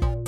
you